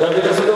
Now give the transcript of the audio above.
Ja, wir sind